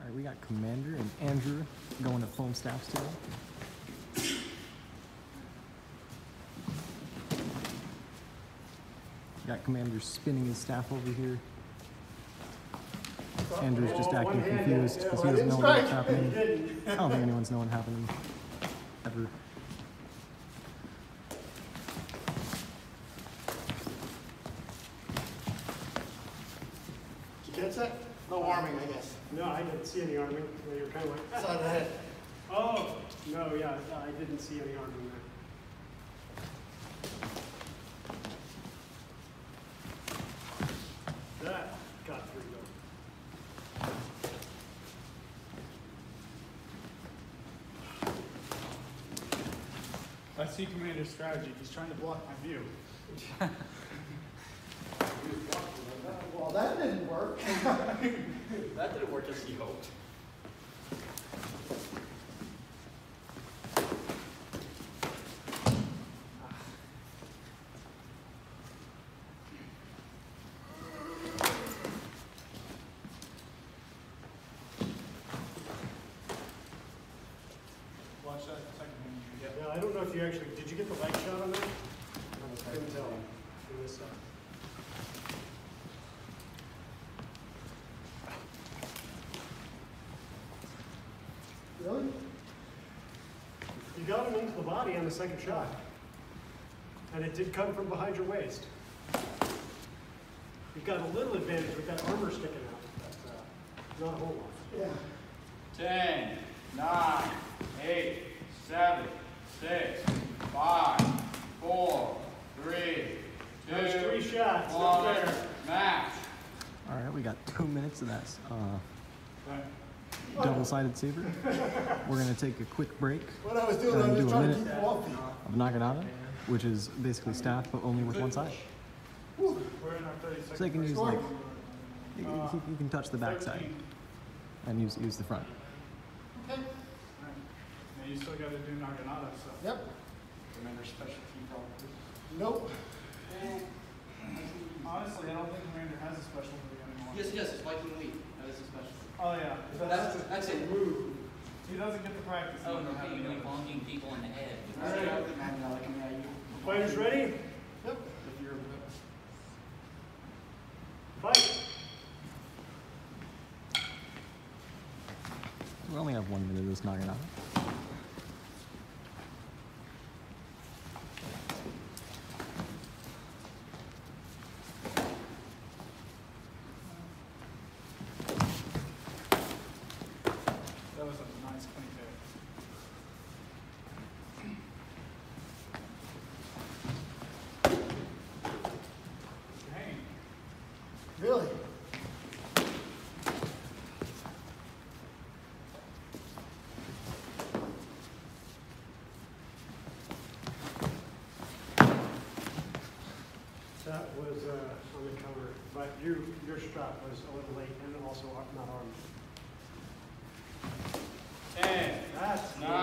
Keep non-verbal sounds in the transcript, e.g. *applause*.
All right, we got Commander and Andrew going to foam staffs today. Got Commander spinning his staff over here. Andrew's just acting confused because he doesn't know what's happening. *laughs* I don't think anyone's knowing happening ever. Did you catch that? No arming, I guess. No, I didn't see any arming. You're kind of like, Side of the head. *laughs* oh, no, yeah, I didn't see any arming there. That got through. I see Commander's strategy. He's trying to block my view. *laughs* Well, that didn't work. *laughs* That didn't work as he hoped. Watch that second one. you get. Yeah, I don't know if you actually, did you get the light shot on that? I couldn't tell. Uh, It was, uh, Really? You got him into the body on the second shot. And it did come from behind your waist. You've got a little advantage with that armor sticking out, but uh, not a whole lot. Yeah. Ten, nine, eight, seven, six, five, four, three, two, That was three shots. one, Not bad. match. All right, we got two minutes of that uh, Right. Double-sided saber. We're gonna take a quick break What I was doing, We're I gonna was do a trying to minute. keep him of Naginata, which is basically staff but only with one side. We're in our thirty second. So you can use like you, you- you can touch the back side and use use the front. Okay. Right. Now you still gotta do Naginata, so. Yep. Commander's specialty probably. Nope. Honestly, I don't think Commander has a special move anymore. Yes, yes, it's Viking Week. That is a special. Oh, yeah. That's, that's it. He doesn't get to practice. Oh, he no, doesn't you're to really bonking people in the head. All right. Fighters ready? Yep. If you're, Fight. We only have one minute of this Naginata. That was a nice clean hit. Dang. Really? That was uh, on the cover, but you, your shot was a little late and also not armed. That's nine,